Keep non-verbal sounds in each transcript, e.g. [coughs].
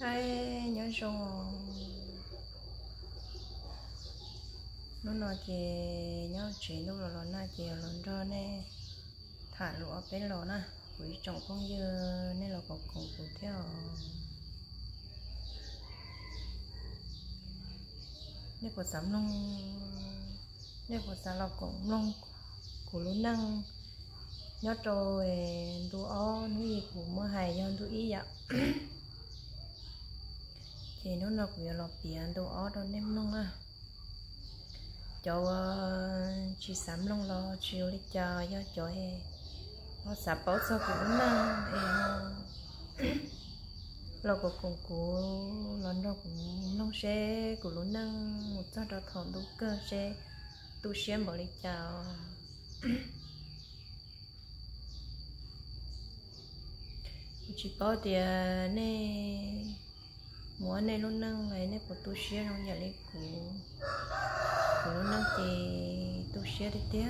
hai nhỏ rồi. Nó nói chị nhớ chị lúc là nó chị là cho nè thả lụa bên lò nè. Quý trọng không giờ nên là có cùng cùng theo. Nên có sắm lông nên có sắm lọc cũng lông của lúa năng. Nhớ đua o, ó nuôi của mưa hài nhớ đu ý ạ. [clears throat] thì nó là của là biển đồ ó đó nem lông à. Cho ờ, chị sắm long lo chiều đi chờ cho cho hè. Nó sắp bảo sao cũng năng em lo có cùng cố lần đó cũng nông xe của lúc năng một sao đó thằng đủ cơ, xe tu xem bảo đi chào chỉ có tiền ờ, nè mua này luôn năng này nè của tu sửa nó nhận lấy củ của luôn thì tu sửa đi tiếc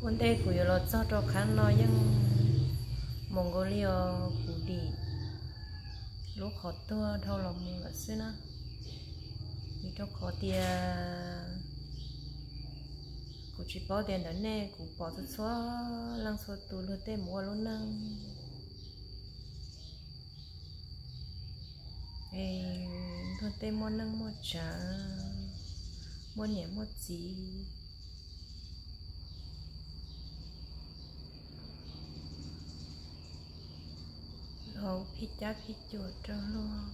vấn đề của lọt cho cho khăn nó nhưng Mongolia củ đi lúc khó tua thâu lòng là xưa nữa vì cho khó tiền cụ chỉ bỏ tiền đó nè cụ bỏ thật xóa lăng xóa tù lừa tê mua luôn nâng. Ê thôi tê mua nâng mua trà mua nhẹ mua gì hậu phi cha phi chuột cho luôn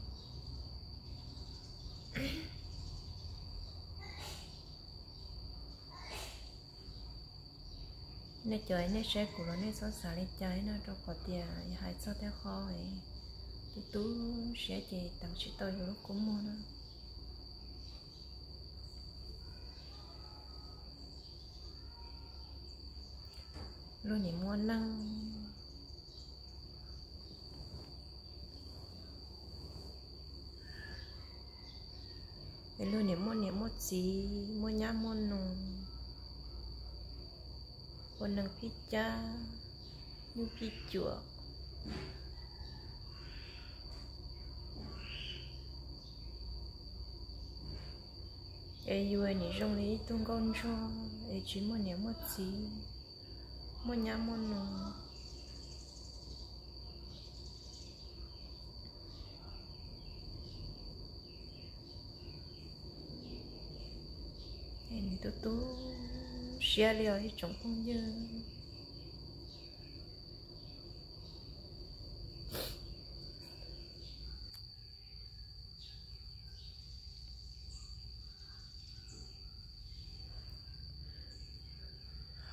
nè trời, nè sẽ của nó, nè số xả lên trái nó cho có tiền, hai số theo khó ấy thì tú sẽ chỉ tặng sẽ tôi lúc cũng mua nữa luôn những mua năng. Luôn những mua những mua gì mua nhá mua nùng. Mua nâng phi cha như phi chùa ai yêu anh trong lý tung con cho ai chỉ muốn nhớ mất gì muốn nhớ muốn nụ anh tôi tôi share liều trong không dơ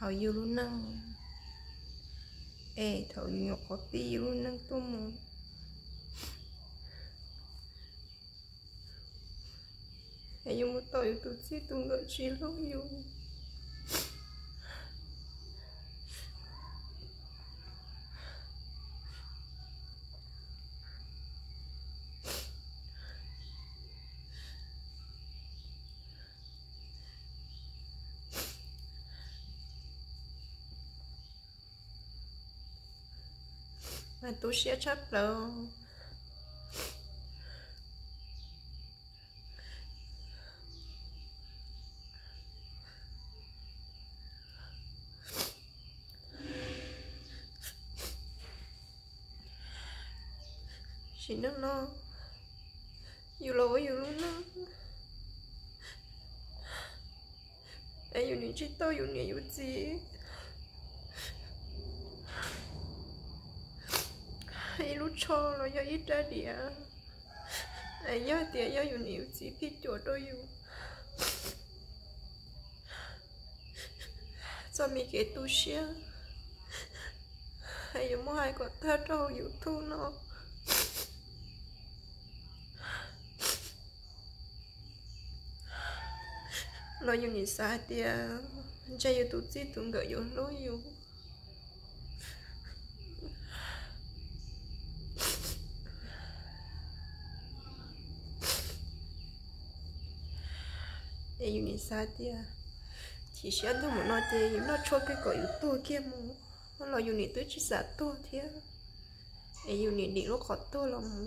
thảo yêu luôn năng ê, thảo yêu nhọc có ti luôn năng tôm ê yêu một tỏi yêu tụt xí tụt gợi chi lâu yêu là tôi sẽ chấp đâu chỉ nó lo yêu lỗi yêu luôn nó ai yêu ni chỉ tôi yêu ni yêu gì hay lúc cho nó do ai do tiền do dùng chỉ biết chỗ tôi dùng cho mình cái tu sửa hay dùng mua hai con thơ trâu dùng thu nó lo dùng gì xa tiền chơi dùng tu chi tu gợi dùng lối dùng để dùng để sao tia. Chỉ sẽ thôi mà nói thì nó cho cái cõi to kia mà. Nó là dùng để tôi chỉ giả dạ to thế. Để dùng để điện nó khó tôi là mà.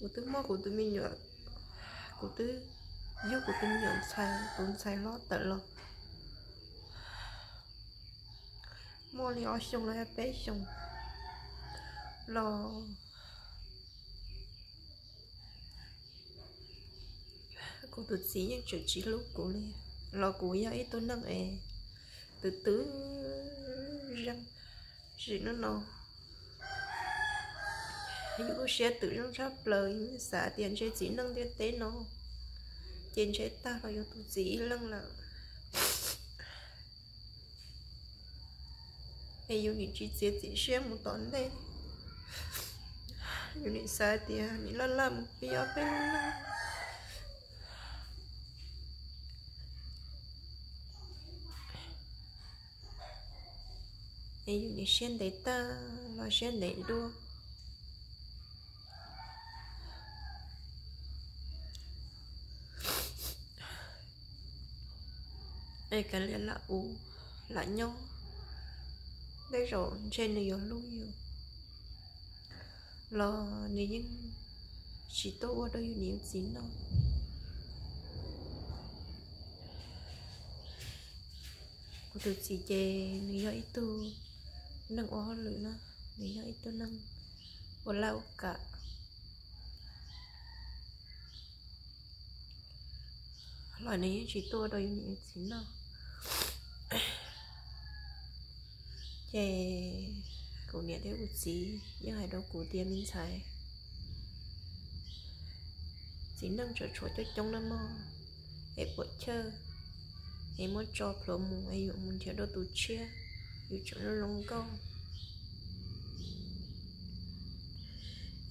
Của tôi mơ của tôi mình nhớ của tôi giúp của tôi nhận sai tốn sai lót, tận lo mò li ở xong là bé xong lo cô tự xí những chuyện chỉ lúc của li lo của ya ít tôi nâng e từ từ răng gì nó nó ví dụ xe tự răng sắp lời, xả tiền chơi chỉ nâng tiền tế nó. Tiền chơi ta là yếu tố chỉ lăng là ví dùng những chi tiết chỉ xe một tuần đây. Dùng những xả tiền những lần làm bây giờ bên ví dụ như xe để ta lo xe để đua. Đây cái này là u, là nhau đây rồi, trên này luôn nhiều lo nếu những chỉ tôi ở đây nhiều gì đâu cô tự chỉ chê, nếu ít tu nâng ó lửa nó. Nếu ít tôi nâng. Bỏ lao cả. Loại này chỉ tôi đôi những gì [coughs] đâu chè cổ nhẹ thế một xí nhưng hai đâu cổ tiền mình xài. Chỉ nâng trở chỗ cho trong năm mò. Em bớt chơi em muốn cho pro mù ai dùng muốn theo đồ tù chia yêu chỗ nó lông câu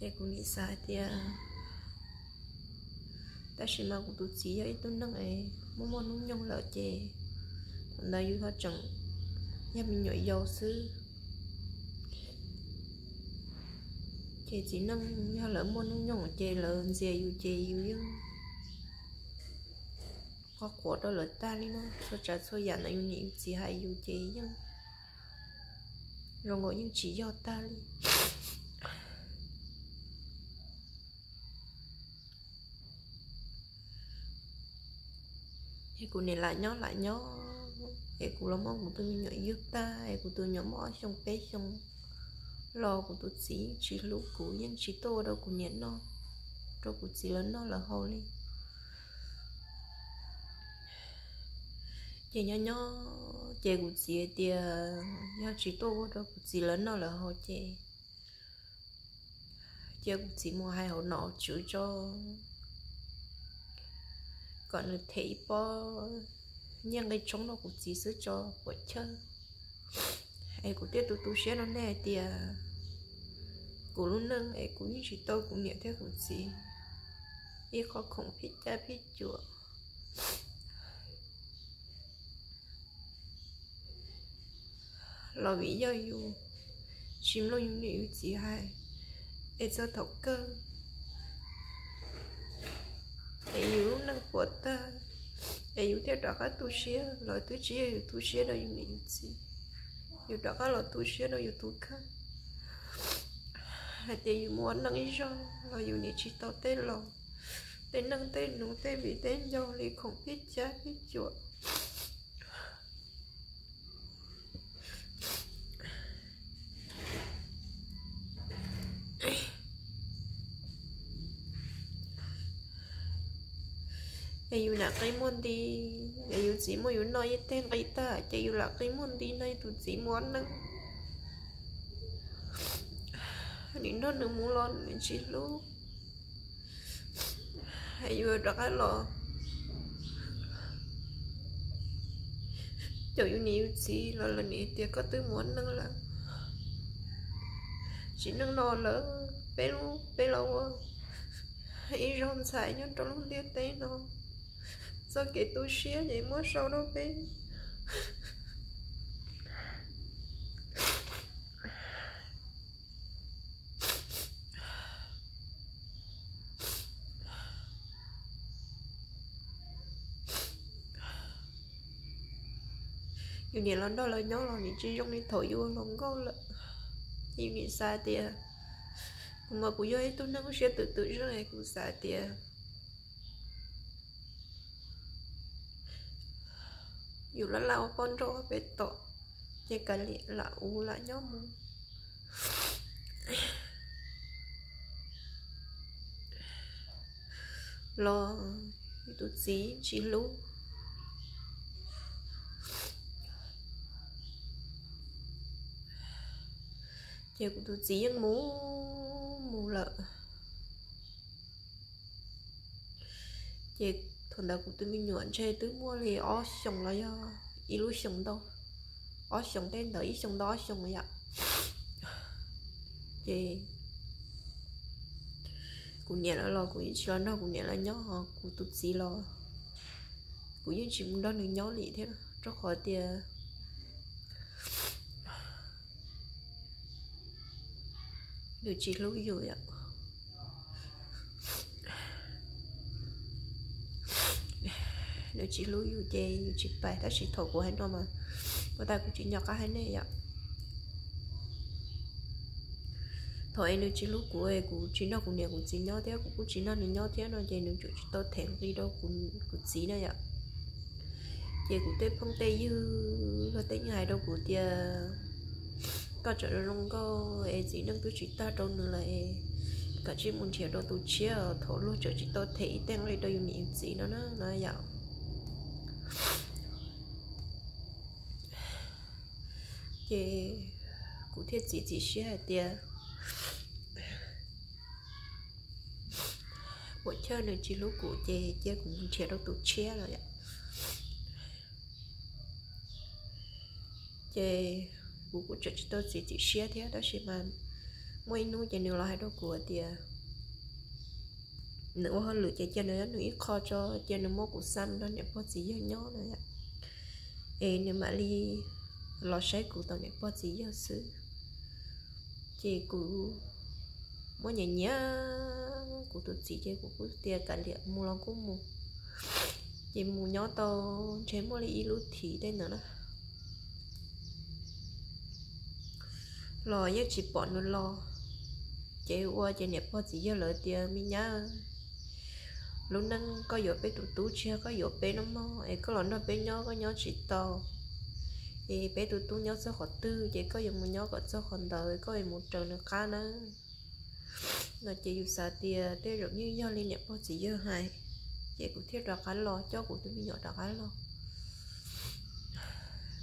em cũng nghĩ sai thì ta chỉ mà cũng tụ chỉ ấy tôi nâng ấy. Muốn muốn nung nhông lợ chè đây yêu hết chẳng nhà mình nhảy dầu sư chị chỉ nâng nhà lỡ mua nông nhông chị lỡ dè yêu chị yêu yêu có của đó là ta đi nó số trả số giả này nhiều chỉ hay yêu chị nhưng rồi ngồi nhưng chỉ do ta đi. Thì cụ này lại nhó lại nhó. Em cũng lo mong của tôi nhỏ giúp ta. Em của tôi nhỏ mỏi trong bé trong lo của tôi chỉ chỉ lúc của nhưng chỉ tô đâu của nhận nó. Đâu của chỉ lớn nó là hồ đi chị nhỏ nhỏ chị của chị thì nhỏ chị tô đó của chị lớn nó là họ chị chị của chị mua hai hộ nọ chữ cho còn là thấy bao nhưng cái chống nó cũng chỉ sử cho của chơi ai cũng tiếp tục tu sửa nó nè thì cũng lúc nâng, ai cũng như chị tôi cũng nhận theo cũng gì. Ý khó không biết cha biết chùa. Lo vì do dù chim lo những điều gì hay ai cho thọc cơ ai yêu năng của ta e yêu theo đó các tu sĩ lời tu sĩ yu tu sĩ đó yu niệm gì yêu đó các lời tu sĩ đó yêu tu khác hay để yêu muốn năng ý cho là yu niệm chỉ tao tên lo tên năng tên nụ tên bị tên do thì không biết cha biết chuột ayu là cái môn đi ayu chỉ muốn ayu nói tên cái ta chỉ ayu là cái môn đi này tụi chỉ muốn năng những đó đừng muốn lo nên chỉ lúc ayu đã cái lo cho ayu nhiều chỉ lo là nị tiệc có tư muốn năng là. Chỉ năng lo lỡ, bé lu, bé lâu ai rong xài nhau trong lúc liên tế nó sao kể tôi xía vậy mới sau đó bé dù nhiều lần đó là nhớ là những chỉ trong đi thổi vô lòng có là nhiều nhiều xa tiền mà cũng do ấy tôi nó sẽ tự tự rất là cũng xa tiền dù là lao con rô về tổ chỉ cần liệt là u là nhóm mu lo tụt gì chỉ lúc giờ cũng tụt gì ăn mú, mù lợ. Giờ thường nào cũng tôi mình nhuận chơi tôi mua thì ó sống là do ý lúc sống đâu. Ó sống tên tới sống đó, sống vậy chị cũng nhẹ là lo cũng chỉ lo nó cũng nhẹ là nhớ họ cũng tụt gì lo cũng như chỉ muốn đó được nhớ lì thế rất khó tiền được chỉ lúc rồi ạ. Yêu chị lú yêu chơi yêu chị bài đó chị thổ của hắn đâu mà. Bữa ta cũng chỉ nhỏ cả hai này ạ. Thôi nếu chỉ lúc của em cũng chỉ nó cũng nhiều cũng chỉ nhau thế cũng chỉ nó nhiều thế nó chơi chủ chỉ tôi thèm đi đâu cũng cũng chỉ này ạ. Chị cũng tết phong tây dư là tết ngày đâu của tia, có trở không có em chỉ nâng tôi chỉ ta đâu nữa là cả chỉ muốn chiều đâu tôi chia thổ luôn chỗ chỉ tôi thấy tên đây đâu dùng gì nó nó nó vậy chị cụ thiết chỉ chị xia hay tia. Chơi này chỉ lúc cụ chị chị cũng chiều đâu tụt chia rồi ạ. Chị cụ cụ chỉ tôi chỉ chị xia thế đó chị mà mỗi nuôi chỉ nhiều là đâu của tia. Nữa hơn lựa chạy cho nó nữa ít kho cho cho nó mua của xanh đó nhập có gì cho nhỏ nữa ạ. Ê nếu mà đi lo sấy của tàu nhập có gì cho xứ. Chị cụ mỗi nhà nhá của tụi chị chơi của cụ tia cả liệt mua lòng cũng mua chị mua nhó tàu chế mua đi lú thì đây nữa đó. Lo nhất chỉ bọn nó lo. Chị qua chị nẹp có gì cho lợi tiền mi nhá. Lúc nâng có dỗ bé tụ tú chia có dỗ bé nó mò. Ấy có lần nó bé nhỏ, có nhỏ chỉ tàu thì bé tụ tú nhỏ số khó tư, chỉ có dùng một nhỏ có số còn đời, có một trường được khá nữa là chị dùng xa tiền để rồi như nhau liên nhập có chỉ dơ hai chị cũng thiết ra khá lo cho của tôi nhỏ ra khá lo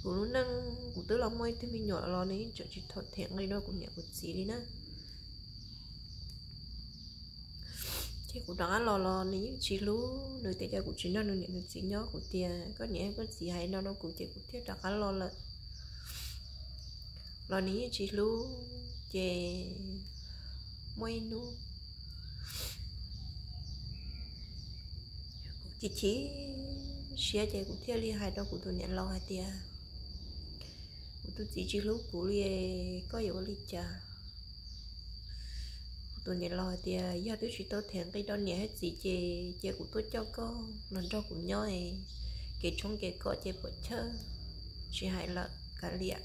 của nó năng của tôi lòng môi tôi mình nhỏ lo này cho chỉ thuận thiện ngay đó cũng nhận của chị đi nữa. Chị cũng đã lo lo ní chị lú nơi tại gia của chị nó nơi được chị nhớ của tiền, có nhẽ có gì hay nó nó cũng chị cũng thiết đã lo là lo ní chị lú chị mây nu chị chỉ xia chị cũng thiết li hai đâu của tôi nhận lo hai tiền của tôi chỉ chỉ lú của li có yếu li cha tôi nhận lo thì à, giờ tôi chỉ tôi thèm cái đó nhẹ hết gì chị chị của tôi cho con lần đó cũng nhoi kể cái trong cái cọ chị bớt chơ chị hại là cả liệt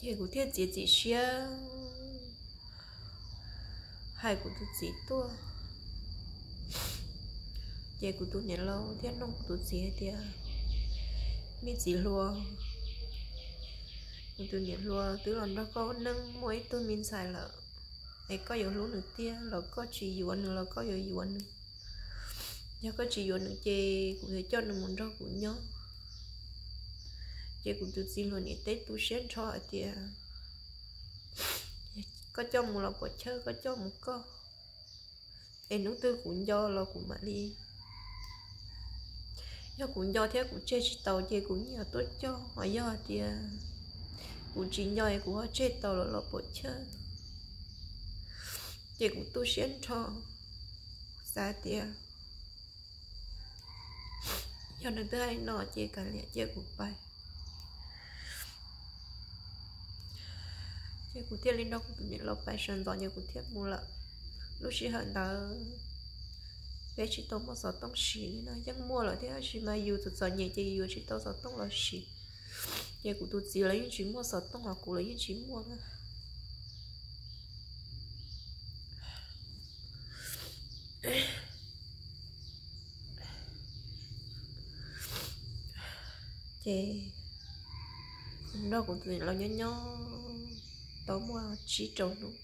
chị của thiên chị chị xia hai của tôi chị tôi? Chị của tôi nhẹ lo thiết nông của tôi chị thì à, mi chị luôn tôi niệm luôn từ lần đó có nâng mỗi tôi mình xài là ấy, có dấu lúa nữa tia là có chỉ yếu nữa là có dấu yếu nữa. Nhớ có chỉ yếu nữa, chê cũng thể cho nó muốn đó cũng nhớ. Chê cũng tự xin luôn để tết tôi sẽ cho ở tia có cho một là bỏ chơi có cho một có em nó tư cũng do là cũng mà đi do cũng do, thế cũng chơi chỉ tàu chơi cũng nhiều tốt cho, họ do thì của chỉ nhòi của chết tàu là lọ bộ chơi. Chị cũng tu xuyên cho xa tiền cho nên tôi hay nọ chị cả lẽ chị cũng bay chị cũng thiết lên đó cũng tụi mình lo bay sơn vào như cũng thiết mua lợ. Lúc chị hận đó bé chỉ tôi mua sọt tông xì nó chẳng mua lại thế, chỉ mà yêu tụt giờ nhẹ chỉ yêu chỉ tôi sọt tông là xì giờ của tụt chỉ lấy chỉ mua sọt tông hoặc của lấy chỉ mua chị đó cũng tụi nó nhỏ nhỏ tao mua chỉ trâu luôn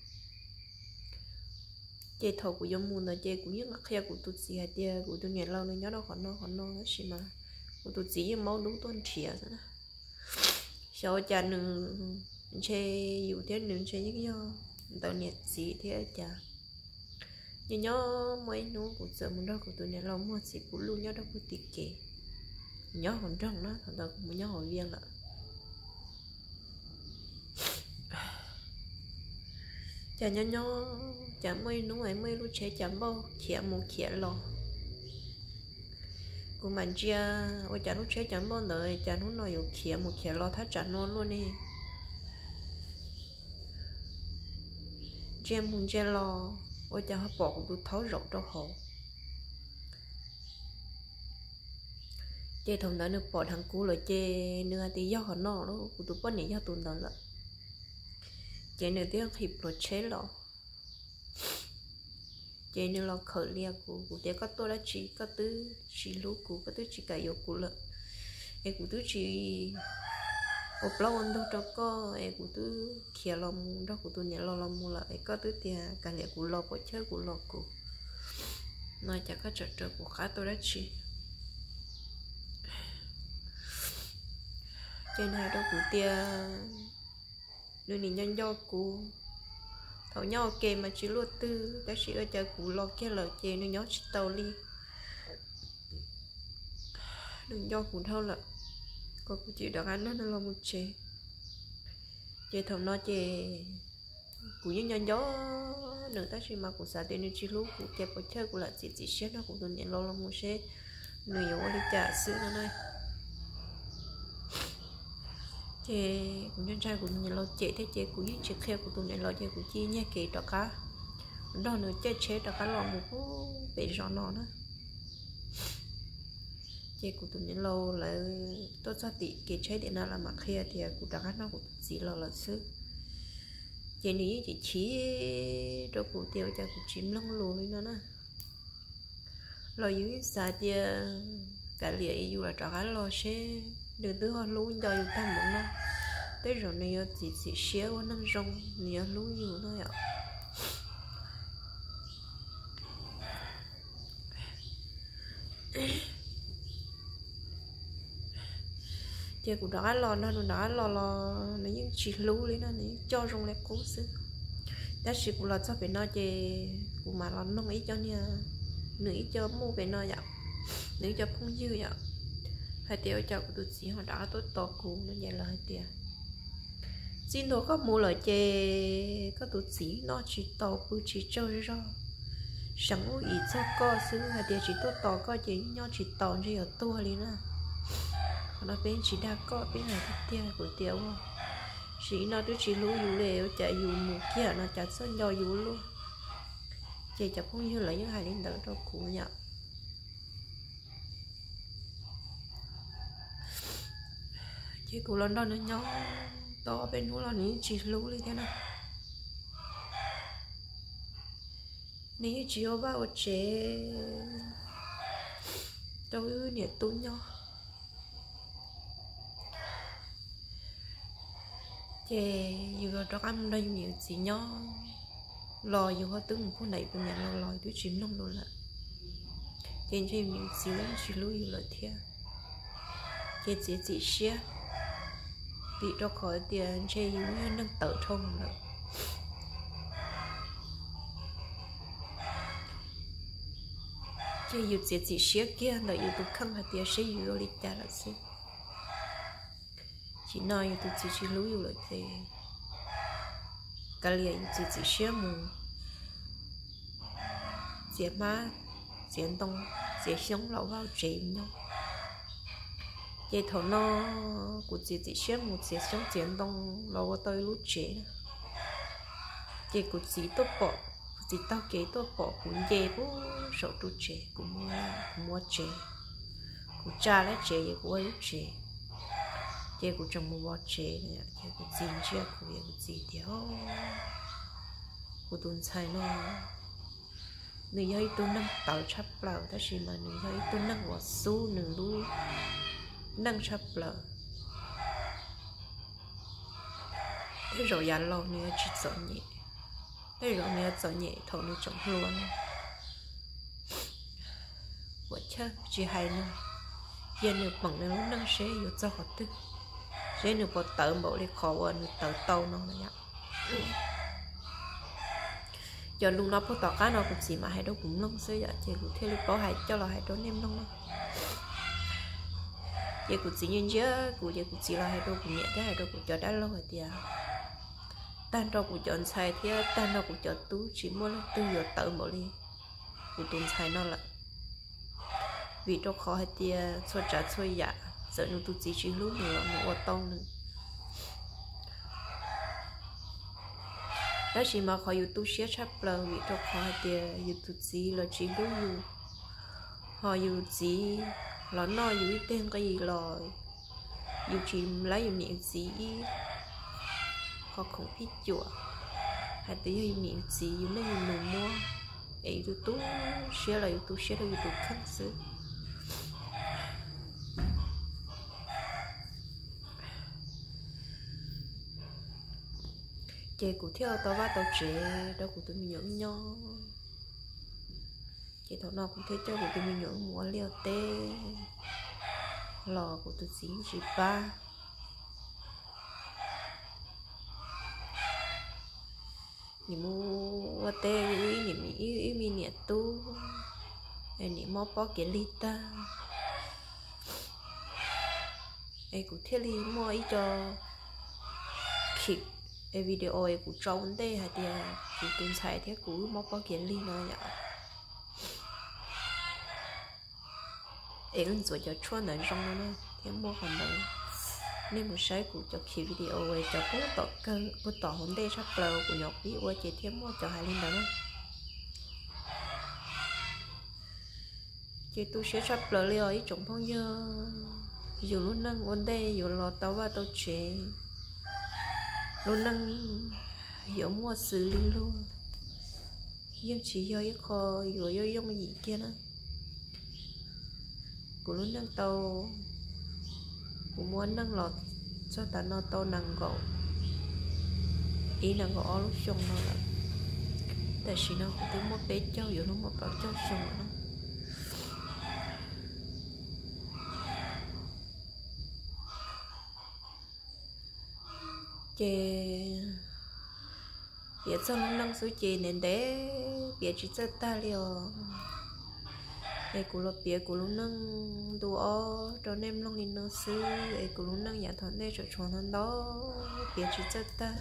chị thầu của giống mùn là chị cũng như ngắt khe của tụi chị hay tia của tụi nhà lâu nên nhớ đâu còn nó còn nó xí mà. Của tụi chị máu đúng tuần chìa sau cha nương chơi dù thế nương chơi những do tao nhiệt gì thế cha. Nhưng nhớ mấy nó của sợ muốn đâu của tụi này lòng mua chỉ của luôn nhớ đâu của tiệt kệ nhớ còn trong đó, thằng tao cũng nhớ hồi viên lại chả nhớ nhớ chả mấy nó ấy, mấy lúc trẻ chả bao chả một chả lo của mình chia, ôi chả lúc trẻ chả bao đời chả lúc nào 有 trẻ một trẻ lo thắt chả nó luôn đi. Chia muốn chia lo, ôi chả họ bỏ cũng thấu rộng cho họ. Chế thông đó nó bỏ thằng cũ rồi chế nữa thì do họ nó đó của tụi bọn này do tụi đó là chế nữa tiếng hiệp rồi chế lo chế nên là khởi lia của của thế có tôi đã chỉ có tứ, chỉ lú của có tứ chỉ cả yêu của lợ em của tứ chỉ ở lâu anh đâu cho có em của tứ kia lo mu đó của tôi nhẹ lo lo mu là em có tứ tiền cả lẽ của lo của chơi của lo của nói chắc có trợ trợ của khá tôi đã chỉ trên hai đó của tia nơi này nhân do của thầu nhau kề mà chỉ luôn tư. Đã chỉ ở chợ cũ lo kia lời chè nơi nhó chỉ tàu đi đừng do cũng thâu là có cũng chị được ăn nó nó là một chè chè thầu nó chè của những nhân gió nữa ta chỉ mà cũng xả tiền chỉ lúc. Cũng chè bỏ chơi cũng là chị chị xét nó cũng tuần nhận lo là một chè người yêu đi trả sự nó này chị cũng nhân trai của mình lo chị thế chị cũng như chị khéo của tụi này lo chị cũng chi nhé kể đó cả. Đó nữa chơi chế đó cả lo một cú bị rõ nó nữa chị của tụi này lo là tốt cho tỷ kể chế để nào là mặc khéo thì cũng đã nó cũng chỉ lo là sư chị nghĩ chị chỉ đó của tiêu cho cũng chim lông luôn nữa nè. Lo dưới xa tia cả liệu dù là trò cá lo xe đừng đứa họ luôn cho yêu ta một nó. Tới rồi này chỉ chỉ xé qua năm rong nhớ luôn nhiều thôi ạ. Chị cũng đã lo nó đã lo lo, nó những chỉ lú lấy nó này cho rong lại cố xứ. Đã chỉ cũng là cho phải nó chị cũng mà lo nó nghĩ cho nha nữ cho mua về nó dạ, vậy nữ cho phong dư vậy hai tiêu cho của tụi sĩ họ đã tốt to cũ nó nhẹ là hai tiêu xin đồ có mua lời chê, có tụi sĩ nó chỉ to bự chỉ chơi ra chẳng u ý cho co xứ hai tiêu chỉ tốt to co chỉ nhau chỉ to chỉ ở tua đi nè nó bên chỉ đa co bên này cái tiêu của tiêu chỉ nó đứa chỉ lú dù lệ chạy dù mù kia, nó chạy sơn do dù luôn. Chị chập không như là những hai đến đỡ đâu cũng nhận chị cụ lần đó nữa nhau to lòn ní chỉ lũ đi thế nào? Ní chỉ ở bao chế đâu nhiệt tu nhau. Chế vừa cho ăn đây nhiều chỉ nhau lò dù hoa tướng một phút này bên nhà lò lò tôi chìm lông luôn ạ trên trên nhiều xíu chỉ lú yêu lời thiệt chị chỉ chỉ xia bị cho khỏi tiền chơi yếu như nâng tự thông nữa. Chơi yếu chết chỉ xía kia là yếu tôi khăn hạt tiền sẽ yếu đi trả là xí chỉ nói yếu tôi chỉ chỉ lú yếu lợi thế. Cái liền chỉ chỉ xía mù. Chỉ má chỉ đông chỉ sống lâu vào chìm nhau vậy thổ nó của chị chị xuyên một chị sống chiến đông lâu tới lúc chế chị của chị tốt bỏ chỉ tao kế tôi bỏ cũng dê bố sổ tu chế cũng mua cũng mua chế cũng cha lấy chế cũng lúc chế chế của chồng mua chế nè chế của chín chế cũng cũng gì thiếu, cũng tuần sai nó người ấy tôi năm tạo chấp lờ ta chỉ mà người ấy tôi năm vào su nửa lu năng sắp lờ thế rồi giờ lâu nữa chỉ sợ nhẹ. Thế rồi nữa sợ nhẹ thầu nữa trồng luôn. Của chứ chỉ hay nữa. Giờ nữa bằng nữa năng cho họ tư. Giờ nữa bỏ tớ bộ đi khó qua nữa tớ tàu nó nữa giờ lúc nó bỏ tỏ cá nó cũng gì mà, hai đứa cũng lông xưa giờ chỉ cũng thế lúc bỏ hai cho là hai đứa nem lông giờ cũng chỉ nhìn giờ cũng giờ cũng chỉ là hai đôi cũng nhẹ cái hai đôi cũng cho đã lâu rồi tiệt à, tan đâu cũng chọn xài thì à, tan đâu cũng chọn tú chỉ mua là tư giờ tự một đi cũng tuần xài nó là vì đâu khó hay tiệt à, xua trả xua dạ sợ nó tụt chỉ chỉ lúc nữa nó ở tông nữa. Đó chỉ mà khỏi youtube share chắp lờ vì cho khỏi thì youtube gì là chỉ lúc nữa họ youtube gì là dù you tên cái gì rồi. Dù chỉ lấy dù niệm gì họ không biết chùa. Hay tí you niệm gì dù lấy dù nụ mua ấy dù tú share là dù tú share là dù tú khăn xứ. Chè của theo tao bắt tao trẻ đâu của tụi mình nhẫn nhau chế thằng nào cũng thấy cho của tụi mình nhớ mua liều tê. Lò của tôi xí chỉ ba. Nhỉ mua tê uy ni mi yêu yêu mi nhẹ tu. Em ni mua bao cái lita em cũng thiết li mua ý cho kịp cái video ấy cũng trông đây hay thì cũng tuần xài thế cũng móc bao kiến li nó nhở. Ấy rồi cho chua nở trong nó thì mua còn đấy nên một sấy của cho khi video về cho cũng tỏ cơ cũng tỏ hôm đây sắp lâu của nhọc biết qua chỉ thêm mua cho hai linh đó chị tôi sẽ sắp lâu liều ấy trồng phong giờ dù lúc nâng vấn đề dù lo tao và tao chế luôn nâng hiểu mua xử lý luôn nhưng chỉ do cái kho rồi do dùng gì kia nữa cú luôn nâng tàu. Cú muốn nâng lọt cho ta nó tàu nâng gỗ. Ý nâng gỗ lúc chung nó là tại vì nó cũng tiếng một bé cháu rồi nó một bảo cháu chung nó. Chè biết cho nó nâng số chè nên để biết chỉ cho ta liều ai cũng lo bia cũng lo nâng đồ ó cho nem long in nó sư ai cũng lo nâng nhà thằng đây cho chọn thằng đó. Bia chỉ chết ta.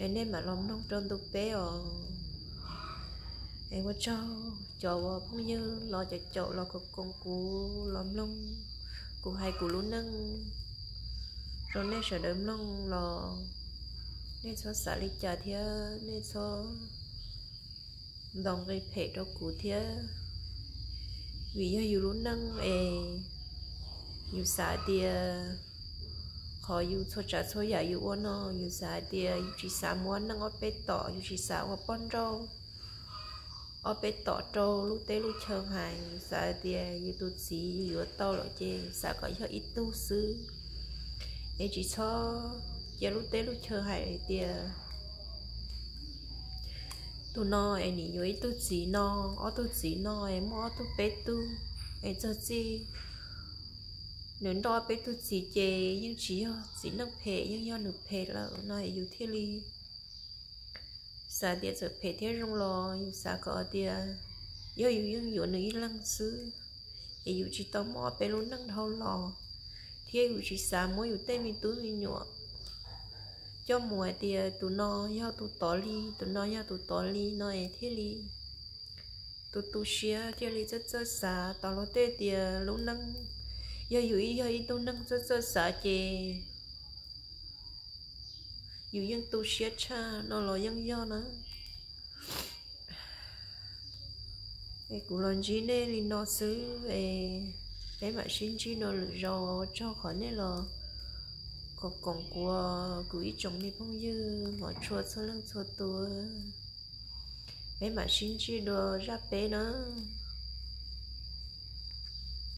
Ai nên mà lòng nông trong đồ bé ở ai qua cho cho vào phong như lo cho chậu lo có con cú lòng lông. Cú hay cũng lo nâng, rồi nên sợ đớm lông lò. Nên cho xả lý trả thia nên cho đồng gây phê cho cú thia vì do dù lúc nâng ê, dù xả tia khó dù cho trả cho giả dù ôn nó dù xả tia dù chỉ xả muốn nâng ở bê tỏ, dù chỉ xả ở bón rau ở bê tỏ trâu lúc tế lúc chờ hài, dù xả tia dù tu sĩ dù tao lộ chê xả có cho ít tu sư em chỉ cho giờ lúc tế lúc chờ hải tia tu no em nghĩ nhớ tu chỉ no ở tu chỉ no, em mua tu bé tu em cho chi? Nếu đó bé tu chỉ chè nhưng chỉ chỉ nâng phê nhưng do được phê là nó yêu thiết li sa địa giờ phê thiết rong lo nhưng sa có địa yêu yêu yêu yêu nữ lăng sư yêu chỉ tao mò bé luôn nâng thâu lo thiết u chỉ sa mỗi u tên mình tu mình nhọ cho mùa thì tụ nó 要 tụ tỏ li tụ nó 要 tụ tỏ li nó ấy thế li tụ tụ xia thế li rất rất xa, tao lo tê thì lúc nâng giờ u ý giờ ý tụ nâng rất rất xa chê Dù yên tụ xia cha nó lo yên do nữa cái cú lần chỉ nên thì nó xứ về cái mà xin chi nó rồi cho khỏi nên là có còn của cứ ít chồng đi phong dư mà chua số lăng chua tua mấy mà xin chi đồ ra bé nữa